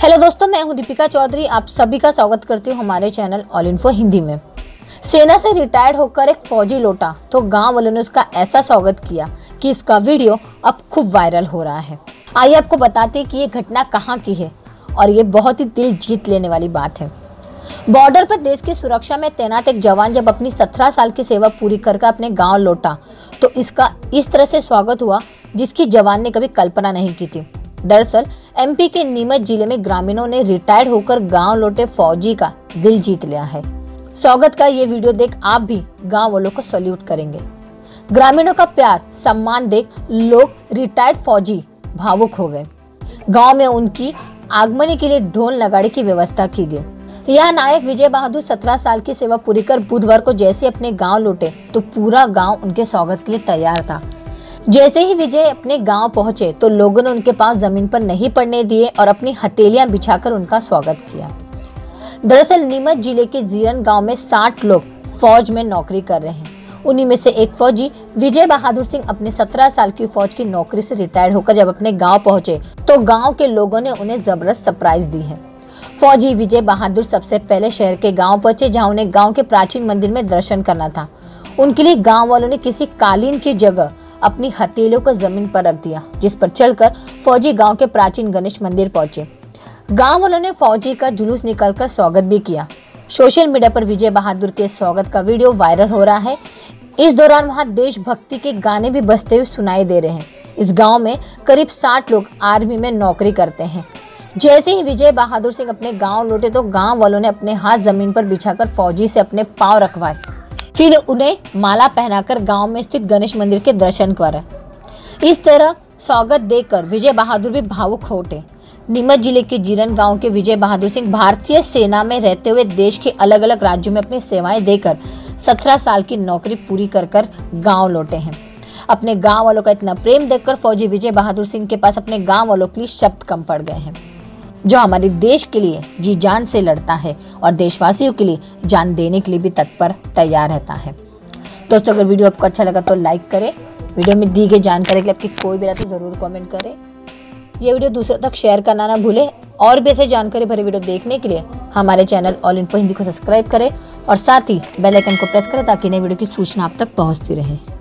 Hello दोस्तों, मैं हूँ दीपिका चौधरी। आप सभी का स्वागत करती हूँ हमारे चैनल ऑल इन्फो हिंदी में। सेना से रिटायर्ड होकर एक फौजी लौटा तो गाँव वालों ने उसका ऐसा स्वागत किया कि इसका वीडियो अब खूब वायरल हो रहा है। आइए आपको बताते हैं कि ये घटना कहाँ की है और ये बहुत ही दिल जीत लेने वाली बात है। बॉर्डर पर देश की सुरक्षा में तैनात एक जवान जब अपनी 17 साल की सेवा पूरी करके अपने गाँव लौटा तो इसका इस तरह से स्वागत हुआ जिसकी जवान ने कभी कल्पना नहीं की थी। दरअसल एमपी के नीमच ज़िले में ग्रामीणों ने रिटायर्ड होकर गाँव लौटे फौजी का दिल जीत लिया है। स्वागत का ये वीडियो देख आप भी गाँव वालों को सल्यूट करेंगे। ग्रामीणों का प्यार, सम्मान देख लोग रिटायर्ड फौजी भावुक हो गए। गाँव में उनकी आगमनी के लिए ढोल नगाड़े की व्यवस्था की गई। यह नायक विजय बहादुर सत्रह साल की सेवा पूरी कर बुधवार को जैसे अपने गाँव लौटे तो पूरा गाँव उनके स्वागत के लिए तैयार था। जैसे ही विजय अपने गाँव पहुँचे तो लोगों ने उनके पास ज़मीन पर नहीं पड़ने दिए और अपनी हथेलियाँ बिछाकर उनका स्वागत किया। दरअसल नीमच ज़िले के जीरन गाँव में 60 लोग फौज में नौकरी कर रहे हैं। उन्हीं में से एक फौजी विजय बहादुर सिंह अपने 17 साल की फौज की नौकरी से रिटायर्ड होकर जब अपने गाँव पहुँचे तो गाँव के लोगों ने उन्हें ज़बरदस्त सरप्राइज़ दी है। फौजी विजय बहादुर सबसे पहले शहर के गाँव पहुँचे जहाँ उन्हें गाँव के प्राचीन मंदिर में दर्शन करना था। उनके लिए गाँव वालों ने किसी कालीन की जगह अपनी हथेलियों को ज़मीन पर रख दिया, जिस पर चलकर फौजी गाँव के प्राचीन गणेश मंदिर पहुँचे। गाँव वालों ने फौजी का जुलूस निकालकर स्वागत भी किया। सोशल मीडिया पर विजय बहादुर के स्वागत का वीडियो वायरल हो रहा है। इस दौरान वहाँ देशभक्ति के गाने भी बजते हुए सुनाई दे रहे हैं। इस गाँव में करीब 60 लोग आर्मी में नौकरी करते हैं। जैसे ही विजय बहादुर सिंह अपने गाँव लौटे तो गाँव वालों ने अपने हाथ ज़मीन पर बिछाकर फौजी से अपने पाँव रखवाए। फिर उन्हें माला पहनाकर गाँव में स्थित गणेश मंदिर के दर्शन कर। इस तरह स्वागत देकर विजय बहादुर भी भावुक हो उठे। नीमच ज़िले के जीरन गाँव के विजय बहादुर सिंह भारतीय सेना में रहते हुए देश के अलग अलग राज्यों में अपनी सेवाएँ देकर 17 साल की नौकरी पूरी कर कर गाँव लौटे हैं। अपने गाँव वालों का इतना प्रेम देखकर फौजी विजय बहादुर सिंह के पास अपने गाँव वालों के लिए शब्द कम पड़ गए हैं। जो हमारे देश के लिए जी जान से लड़ता है और देशवासियों के लिए जान देने के लिए भी तत्पर, तैयार रहता है। दोस्तों, अगर वीडियो आपको अच्छा लगा तो लाइक करें। वीडियो में दी गई जानकारी के लिए आपकी कोई भी रहती तो ज़रूर कमेंट करें। ये वीडियो दूसरों तक शेयर करना ना भूलें। और भी ऐसे जानकारी भरे वीडियो देखने के लिए हमारे चैनल ऑल इन्फो हिंदी को सब्सक्राइब करें और साथ ही बेल आइकन को प्रेस करें ताकि नई वीडियो की सूचना आप तक पहुँचती रहे।